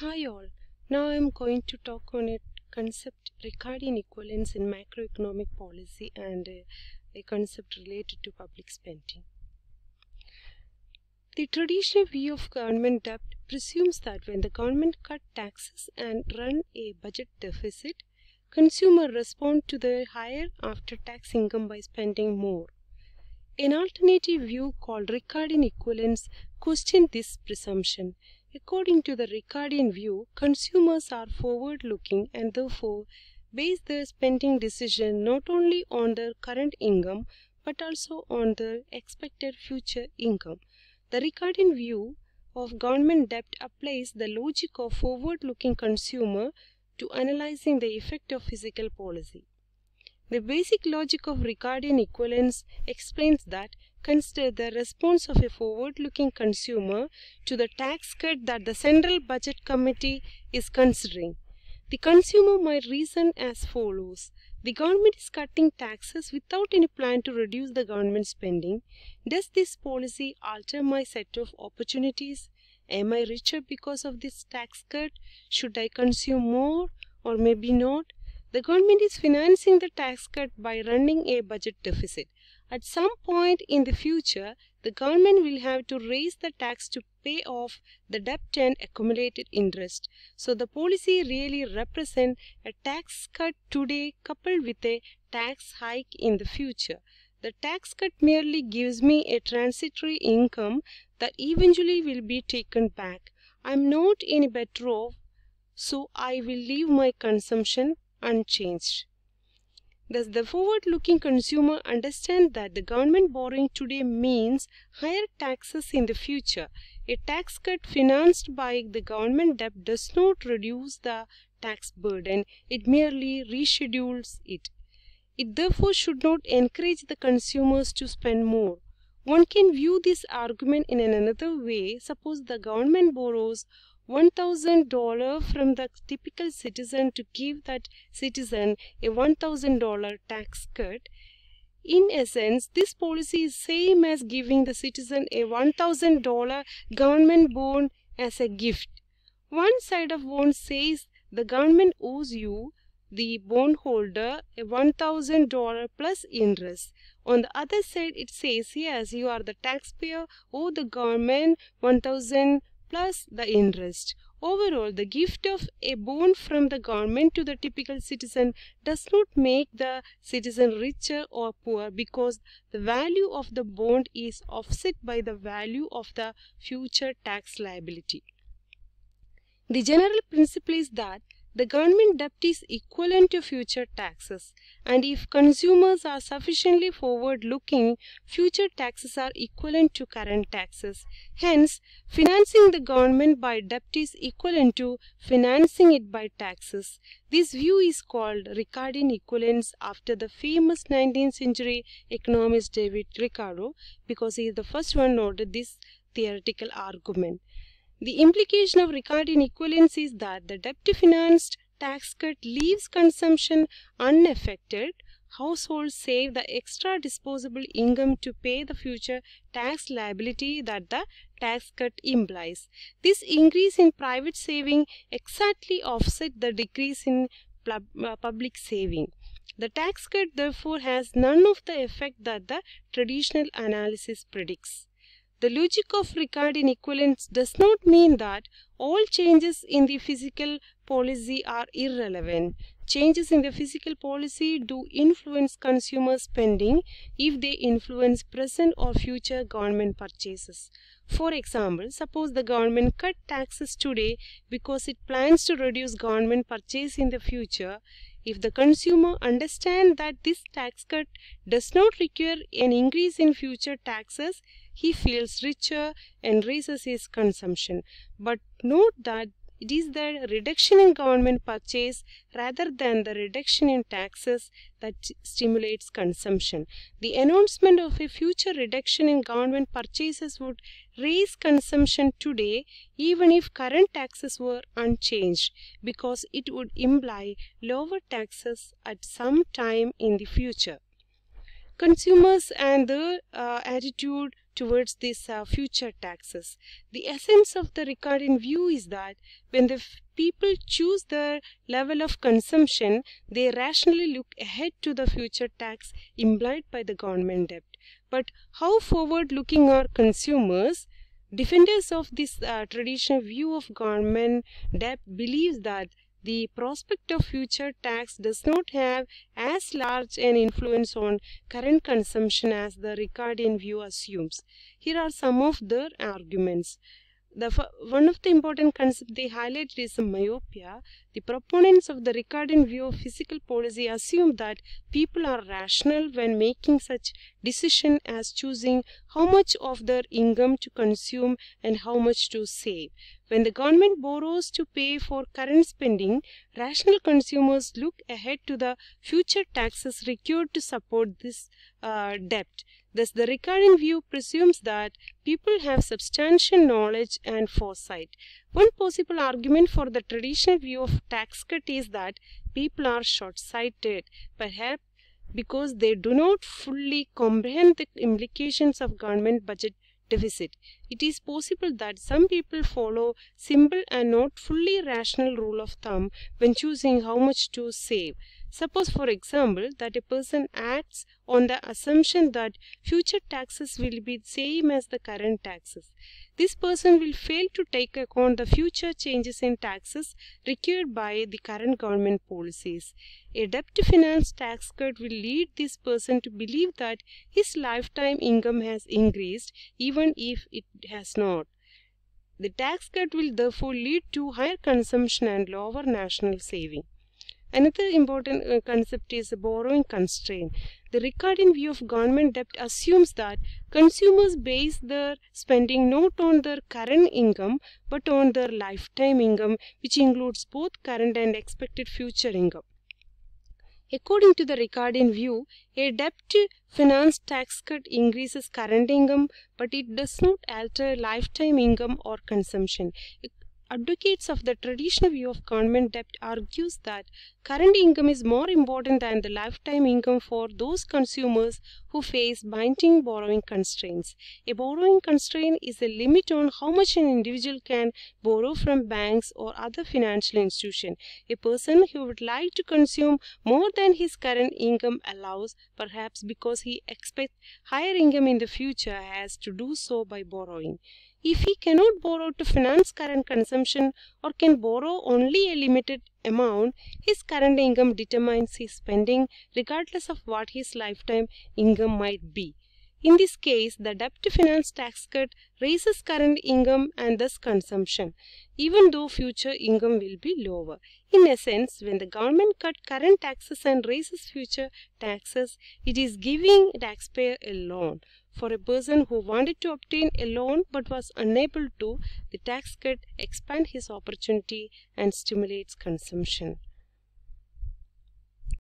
Hi all. Now I'm going to talk on a concept Ricardian equivalence in macroeconomic policy and uh, a concept related to public spending. The traditional view of government debt presumes that when the government cut taxes and run a budget deficit, consumers respond to the higher after-tax income by spending more. An alternative view called Ricardian equivalence questions this presumption. According to the Ricardian view, consumers are forward-looking and therefore base their spending decision not only on their current income but also on their expected future income. The Ricardian view of government debt applies the logic of forward-looking consumer to analyzing the effect of fiscal policy. The basic logic of Ricardian equivalence explains that consider the response of a forward-looking consumer to the tax cut that the Central Budget Committee is considering. The consumer might reason as follows. The government is cutting taxes without any plan to reduce the government spending. Does this policy alter my set of opportunities? Am I richer because of this tax cut? Should I consume more or maybe not? The government is financing the tax cut by running a budget deficit. At some point in the future, the government will have to raise the tax to pay off the debt and accumulated interest. So the policy really represents a tax cut today coupled with a tax hike in the future. The tax cut merely gives me a transitory income that eventually will be taken back. I'm not any better off, so I will leave my consumption unchanged. Does the forward-looking consumer understand that the government borrowing today means higher taxes in the future. A tax cut financed by the government debt does not reduce the tax burden, it merely reschedules it. It therefore should not encourage the consumers to spend more. One can view this argument in another way. Suppose the government borrows $1,000 from the typical citizen to give that citizen a $1,000 tax cut. In essence, this policy is same as giving the citizen a $1,000 government bond as a gift. One side of bond says the government owes you, the bondholder, a $1,000 plus interest. On the other side, it says, yes, you are the taxpayer, owe the government 1000 plus the interest. Overall, the gift of a bond from the government to the typical citizen does not make the citizen richer or poor because the value of the bond is offset by the value of the future tax liability. The general principle is that the government debt is equivalent to future taxes and if consumers are sufficiently forward looking, future taxes are equivalent to current taxes. Hence, financing the government by debt is equivalent to financing it by taxes. This view is called Ricardian equivalence after the famous 19th century economist David Ricardo because he is the first one noted this theoretical argument. The implication of Ricardian equivalence is that the debt-financed tax cut leaves consumption unaffected. Households save the extra disposable income to pay the future tax liability that the tax cut implies. This increase in private saving exactly offset the decrease in uh, public saving. The tax cut therefore has none of the effect that the traditional analysis predicts. The logic of Ricardian equivalence does not mean that all changes in the fiscal policy are irrelevant. Changes in the fiscal policy do influence consumer spending if they influence present or future government purchases. For example, suppose the government cut taxes today because it plans to reduce government purchase in the future. If the consumer understands that this tax cut does not require an increase in future taxes, he feels richer and raises his consumption. But note that it is the reduction in government purchase rather than the reduction in taxes that stimulates consumption. The announcement of a future reduction in government purchases would raise consumption today even if current taxes were unchanged because it would imply lower taxes at some time in the future. Consumers and their uh, attitude towards these uh, future taxes. The essence of the Ricardian view is that when the people choose their level of consumption, they rationally look ahead to the future tax implied by the government debt. But how forward looking are consumers? Defenders of this uh, traditional view of government debt believes that the prospect of future tax does not have as large an influence on current consumption as the Ricardian view assumes. Here are some of their arguments. The, one of the important concepts they highlighted is myopia. The proponents of the Ricardian view of fiscal policy assume that people are rational when making such decision as choosing how much of their income to consume and how much to save. When the government borrows to pay for current spending, rational consumers look ahead to the future taxes required to support this uh, debt. Thus, the Ricardian view presumes that people have substantial knowledge and foresight. One possible argument for the traditional view of tax cut is that people are short-sighted, perhaps because they do not fully comprehend the implications of government budget deficit. It is possible that some people follow simple and not fully rational rule of thumb when choosing how much to save. Suppose, for example, that a person acts on the assumption that future taxes will be the same as the current taxes. This person will fail to take account the future changes in taxes required by the current government policies. A debt finance tax cut will lead this person to believe that his lifetime income has increased even if it has not. The tax cut will therefore lead to higher consumption and lower national saving. Another important uh, concept is the borrowing constraint. The Ricardian view of government debt assumes that consumers base their spending not on their current income but on their lifetime income which includes both current and expected future income. According to the Ricardian view, a debt finance tax cut increases current income, but it does not alter lifetime income or consumption. Advocates of the traditional view of government debt argues that current income is more important than the lifetime income for those consumers who face binding borrowing constraints. A borrowing constraint is a limit on how much an individual can borrow from banks or other financial institutions. A person who would like to consume more than his current income allows, perhaps because he expects higher income in the future, has to do so by borrowing. If he cannot borrow to finance current consumption or can borrow only a limited amount, his current income determines his spending regardless of what his lifetime income might be. In this case, the debt to finance tax cut raises current income and thus consumption, even though future income will be lower. In essence, when the government cut current taxes and raises future taxes, it is giving taxpayer a loan. For a person who wanted to obtain a loan but was unable to, the tax cut expand his opportunity and stimulates consumption.